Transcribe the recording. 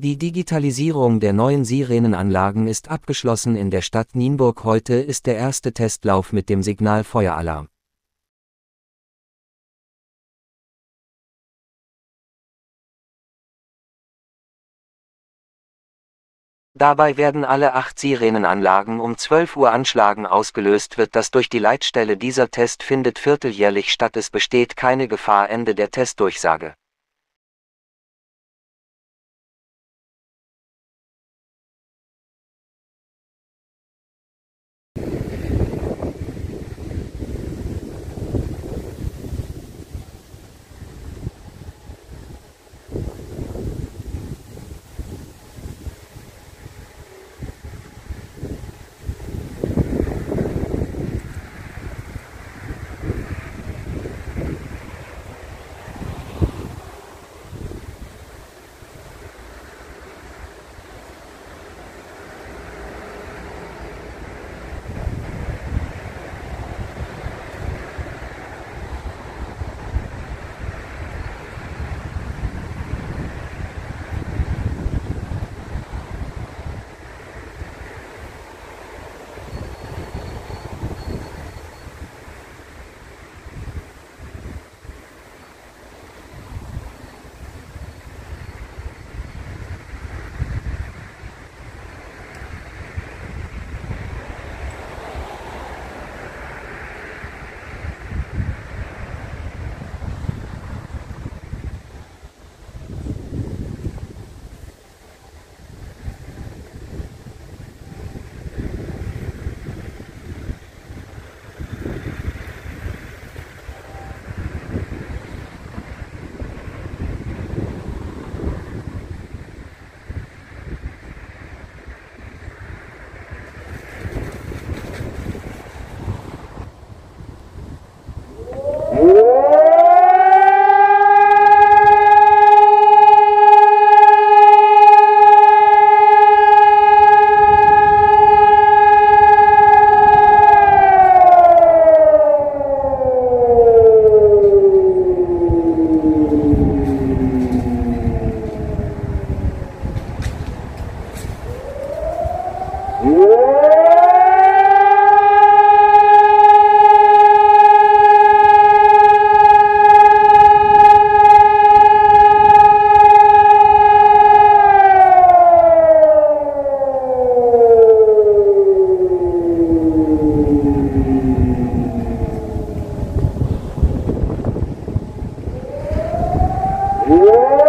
Die Digitalisierung der neuen Sirenenanlagen ist abgeschlossen in der Stadt Nienburg. Heute ist der erste Testlauf mit dem Signal Feueralarm. Dabei werden alle acht Sirenenanlagen um 12 Uhr anschlagen ausgelöst wird das durch die Leitstelle dieser Test findet vierteljährlich statt es besteht keine Gefahr Ende der Testdurchsage. Uou!